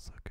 also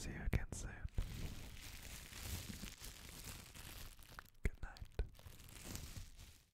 See you again.